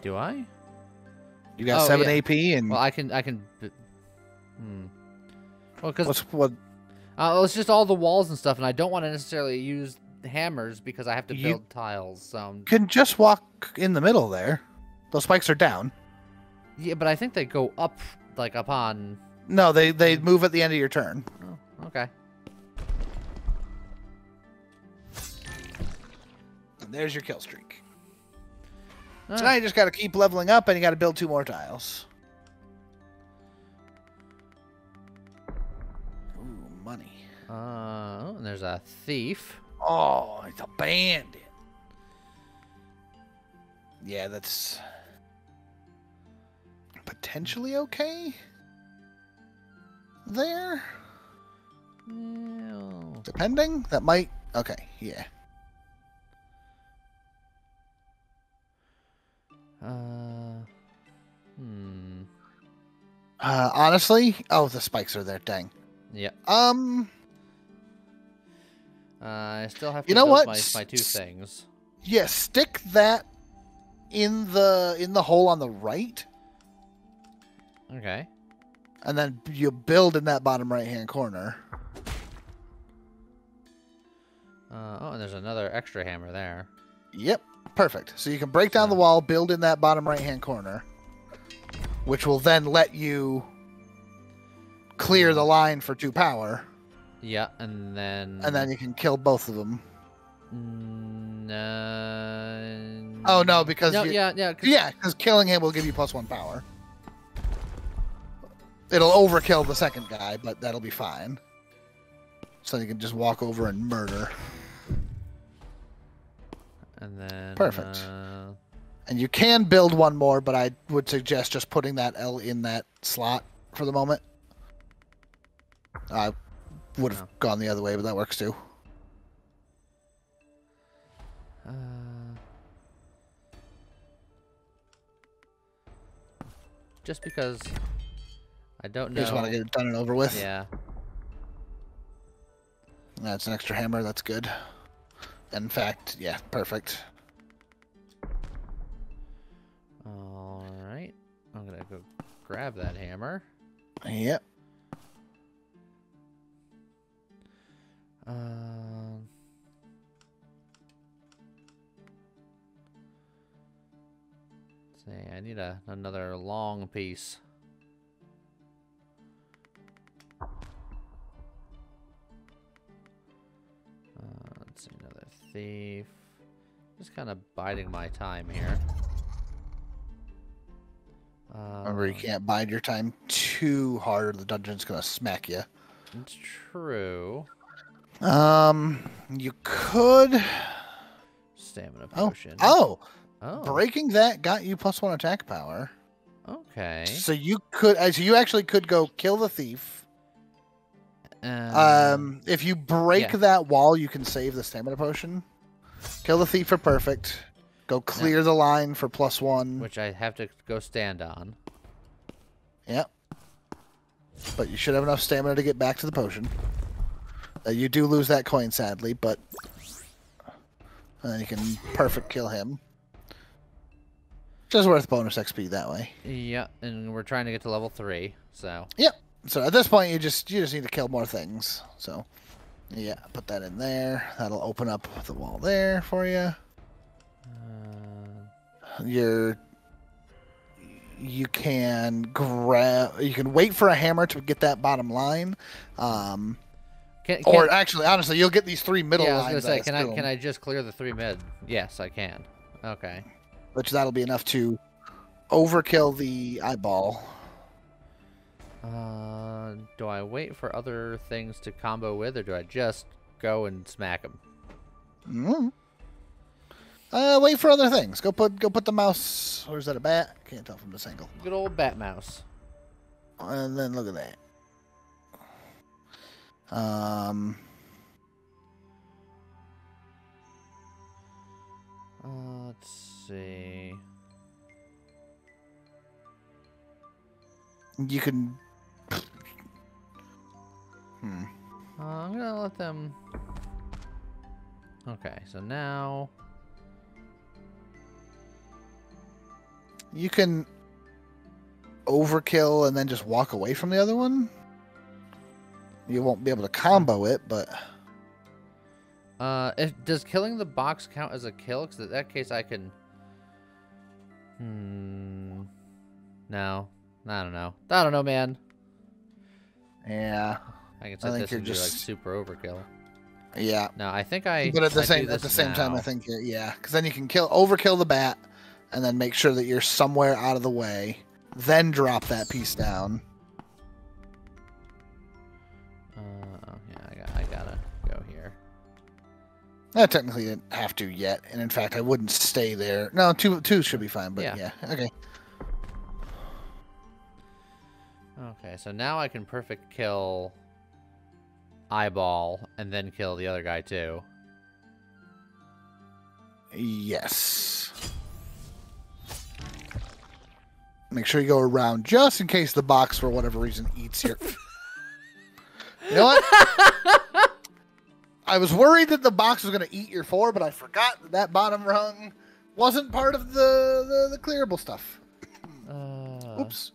[SPEAKER 1] Do I?
[SPEAKER 2] You got
[SPEAKER 1] Oh,
[SPEAKER 2] seven
[SPEAKER 1] yeah.
[SPEAKER 2] AP, and
[SPEAKER 1] Well, I can. I can. Hmm. Well, because
[SPEAKER 2] what?
[SPEAKER 1] Uh, it's just all the walls and stuff, and I don't want to necessarily use hammers because I have to
[SPEAKER 2] You-
[SPEAKER 1] build tiles. So I'm-
[SPEAKER 2] Can just walk in the middle there. Those spikes are down.
[SPEAKER 1] Yeah, but I think they go up, like upon.
[SPEAKER 2] No, they they move at the end of your turn.
[SPEAKER 1] Oh, okay.
[SPEAKER 2] And there's your kill streak. So now you just got to keep leveling up, and you got to build two more tiles. Ooh, money.
[SPEAKER 1] uh, oh, and there's a thief.
[SPEAKER 2] Oh, it's a bandit. Yeah, that's potentially okay. There, depending. That might. Okay, yeah.
[SPEAKER 1] Uh, hmm.
[SPEAKER 2] Uh, honestly, oh, the spikes are there. Dang.
[SPEAKER 1] Yeah.
[SPEAKER 2] Um,
[SPEAKER 1] Uh, I still have to
[SPEAKER 2] You know what?
[SPEAKER 1] my my two things.
[SPEAKER 2] yeah. Stick that in the in the hole on the right,
[SPEAKER 1] Okay.
[SPEAKER 2] and then you build in that bottom right hand corner.
[SPEAKER 1] Uh, oh, and there's another extra hammer there.
[SPEAKER 2] Yep, perfect. So you can break down the wall, build in that bottom right hand corner, which will then let you clear the line for two power,
[SPEAKER 1] Yeah, and then.
[SPEAKER 2] and then you can kill both of them.
[SPEAKER 1] Mm, uh,
[SPEAKER 2] Oh no, because
[SPEAKER 1] no,
[SPEAKER 2] you,
[SPEAKER 1] yeah, yeah. 'cause-
[SPEAKER 2] yeah, because killing him will give you plus one power. It'll overkill the second guy, but that'll be fine. So you can just walk over and murder,
[SPEAKER 1] And then.
[SPEAKER 2] Perfect.
[SPEAKER 1] Uh,
[SPEAKER 2] and you can build one more, but I would suggest just putting that L in that slot for the moment. I would have
[SPEAKER 1] Oh.
[SPEAKER 2] gone the other way, but that works too.
[SPEAKER 1] uh, just because I don't know.
[SPEAKER 2] You just want to get it done and over with.
[SPEAKER 1] Yeah.
[SPEAKER 2] That's an extra hammer. That's good. In fact, yeah, perfect.
[SPEAKER 1] All right. I'm gonna go grab that hammer.
[SPEAKER 2] Yep.
[SPEAKER 1] Um. See, I need a another long piece. Another thief. Just kind of biding my time here.
[SPEAKER 2] Remember, you
[SPEAKER 1] Uh,
[SPEAKER 2] can't bide your time too hard, or the dungeon's gonna smack you.
[SPEAKER 1] It's true.
[SPEAKER 2] Um, you could.
[SPEAKER 1] Stamina
[SPEAKER 2] Oh,
[SPEAKER 1] potion.
[SPEAKER 2] oh,
[SPEAKER 1] oh,
[SPEAKER 2] breaking that got you plus one attack power.
[SPEAKER 1] okay.
[SPEAKER 2] So you could, uh, so you actually could go kill the thief.
[SPEAKER 1] Um,
[SPEAKER 2] Um, if you break
[SPEAKER 1] yeah.
[SPEAKER 2] that wall, you can save the stamina potion. Kill the thief for perfect. Go clear the line for plus one.
[SPEAKER 1] which I have to go stand on.
[SPEAKER 2] Yep. But you should have enough stamina to get back to the potion. Uh, you do lose that coin, sadly, but and then you can perfect kill him. Just worth bonus XP that way.
[SPEAKER 1] Yeah, and we're trying to get to level three, so
[SPEAKER 2] So at this point, you just you just need to kill more things. So yeah, put that in there. That'll open up the wall there for you.
[SPEAKER 1] uh,
[SPEAKER 2] You're you can grab. You can wait for a hammer to get that bottom line. Um,
[SPEAKER 1] can,
[SPEAKER 2] Or actually, honestly, you'll get these three middle
[SPEAKER 1] yeah, I was gonna say, can I can I just clear the three mid? Yes, I can. Okay.
[SPEAKER 2] Which that'll be enough to overkill the eyeball.
[SPEAKER 1] Uh, do I wait for other things to combo with, or do I just go and smack them?
[SPEAKER 2] Mm. Uh, wait for other things. Go put go put the mouse. Or is that a bat? Can't tell from this angle.
[SPEAKER 1] Good old bat mouse.
[SPEAKER 2] And then look at that. Um,
[SPEAKER 1] Uh, let's see.
[SPEAKER 2] you can. Hmm.
[SPEAKER 1] Uh, I'm gonna let them. Okay, so now
[SPEAKER 2] You can overkill and then just walk away from the other one. You won't be able to combo it, but
[SPEAKER 1] Uh, if, does killing the box count as a kill? Because in that case, I can. Hmm. No. I don't know. I don't know, man.
[SPEAKER 2] Yeah.
[SPEAKER 1] I can
[SPEAKER 2] I
[SPEAKER 1] set
[SPEAKER 2] think
[SPEAKER 1] this
[SPEAKER 2] you're
[SPEAKER 1] into like
[SPEAKER 2] just-
[SPEAKER 1] super overkill.
[SPEAKER 2] Yeah.
[SPEAKER 1] No, I think I.
[SPEAKER 2] But at the
[SPEAKER 1] I
[SPEAKER 2] same at the same time, I think yeah, because then you can kill overkill the bat, and then make sure that you're somewhere out of the way. Then drop that piece down.
[SPEAKER 1] Uh, oh, yeah, I, got, I gotta go here.
[SPEAKER 2] I technically didn't have to yet, and in fact, I wouldn't stay there. No, two two should be fine. But
[SPEAKER 1] Yeah.
[SPEAKER 2] yeah, okay.
[SPEAKER 1] Okay, so now I can perfect kill eyeball and then kill the other guy too.
[SPEAKER 2] Yes. Make sure you go around just in case the box, for whatever reason, eats your. you know what? I was worried that the box was going to eat your four, but I forgot that that bottom rung wasn't part of the the, the clearable stuff.
[SPEAKER 1] Uh,
[SPEAKER 2] Oops.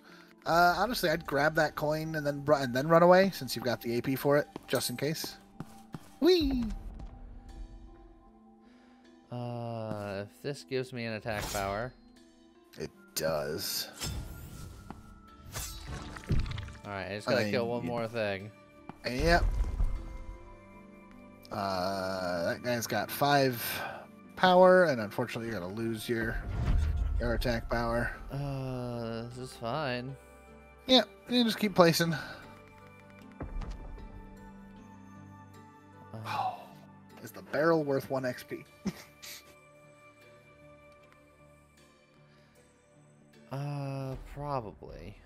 [SPEAKER 2] Uh, honestly, I'd grab that coin and then and then run away since you've got the AP for it, just in case. Whee!
[SPEAKER 1] Uh, if this gives me an attack power.
[SPEAKER 2] It does.
[SPEAKER 1] Alright, I just gotta
[SPEAKER 2] I-
[SPEAKER 1] kill one more thing.
[SPEAKER 2] Yep. Uh, that guy's got five power, and unfortunately, you're gonna lose your your attack power.
[SPEAKER 1] Uh, this is fine.
[SPEAKER 2] Yeah, you just keep placing.
[SPEAKER 1] Uh,
[SPEAKER 2] Oh, is the barrel worth one XP?
[SPEAKER 1] Uh, probably.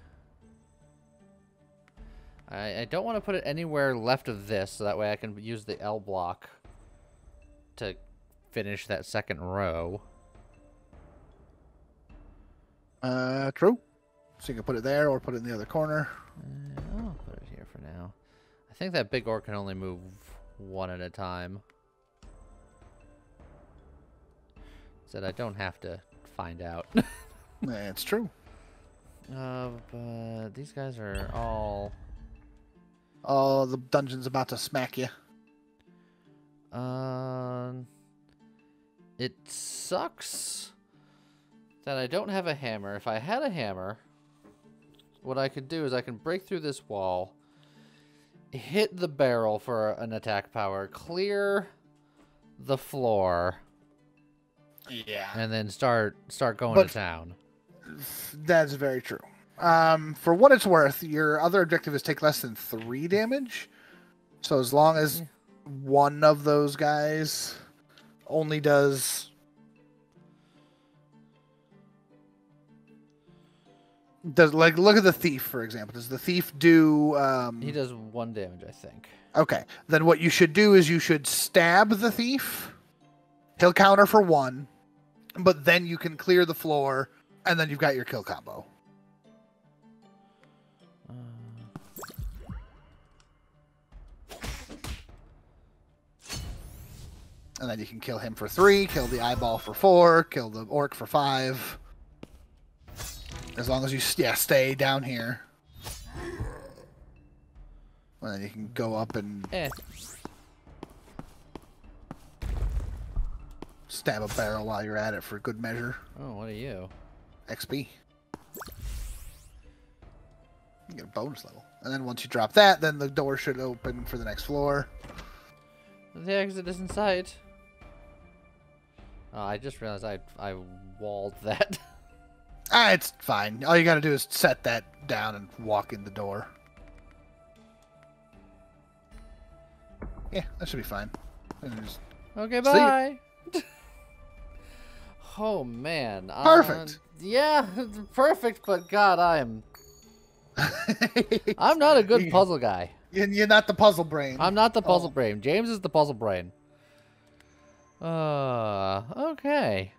[SPEAKER 1] I, I don't want to put it anywhere left of this, so that way I can use the L block to finish that second row.
[SPEAKER 2] Uh, true. So you can put it there or put it in the other corner.
[SPEAKER 1] Uh, I'll put it here for now. I think that big orc can only move one at a time. Said I don't have to find out.
[SPEAKER 2] That's true.
[SPEAKER 1] uh, but these guys are all.
[SPEAKER 2] Oh, the dungeon's about to smack you.
[SPEAKER 1] Um, it sucks that I don't have a hammer. If I had a hammer, what I could do is I can break through this wall, hit the barrel for an attack power, clear the floor,
[SPEAKER 2] Yeah.
[SPEAKER 1] and then start start going
[SPEAKER 2] But-
[SPEAKER 1] to town.
[SPEAKER 2] That's very true. Um, for what it's worth, your other objective is take less than three damage. So as long as
[SPEAKER 1] Yeah.
[SPEAKER 2] one of those guys only does does like look at the thief for example. Does the thief do um
[SPEAKER 1] He does one damage, I think.
[SPEAKER 2] Okay. Then what you should do is you should stab the thief. He'll counter for one, but then you can clear the floor, and then you've got your kill combo.
[SPEAKER 1] Uh,
[SPEAKER 2] And then you can kill him for three, kill the eyeball for four, kill the orc for five. As long as you yeah stay down here. And then you can go up and
[SPEAKER 1] eh.
[SPEAKER 2] stab a barrel while you're at it for a good measure.
[SPEAKER 1] Oh, what are you?
[SPEAKER 2] XP. You get a bonus level. And then once you drop that, then the door should open for the next floor.
[SPEAKER 1] The exit is in sight. Oh, I just realized I I walled that.
[SPEAKER 2] Ah, it's fine. All you gotta do is set that down and walk in the door. Yeah, that should be fine. Just-
[SPEAKER 1] Okay, bye. oh man. uh,
[SPEAKER 2] Perfect.
[SPEAKER 1] yeah, perfect. But God, I'm I'm not a good puzzle guy.
[SPEAKER 2] You're you're not the puzzle brain.
[SPEAKER 1] I'm not the puzzle
[SPEAKER 2] Oh.
[SPEAKER 1] brain. James is the puzzle brain. Uh, okay.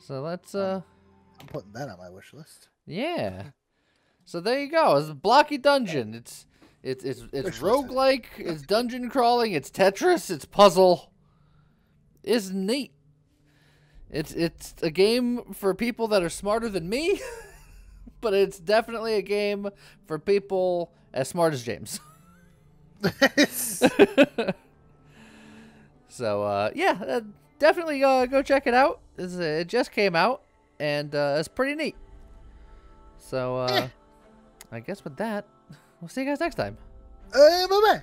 [SPEAKER 1] So let's uh,
[SPEAKER 2] I'm putting that on my wish list.
[SPEAKER 1] yeah. So there you go. It's a blocky dungeon. It's it's it's it's
[SPEAKER 2] Wish list.
[SPEAKER 1] roguelike, it's dungeon crawling, it's Tetris, it's puzzle. It's neat. It's it's a game for people that are smarter than me, but it's definitely a game for people as smart as James. so uh, yeah, uh, definitely uh, go check it out. It's, it just came out. And uh, it's pretty neat. So uh, I guess with that, we'll see you guys next time.
[SPEAKER 2] Uh, bye bye.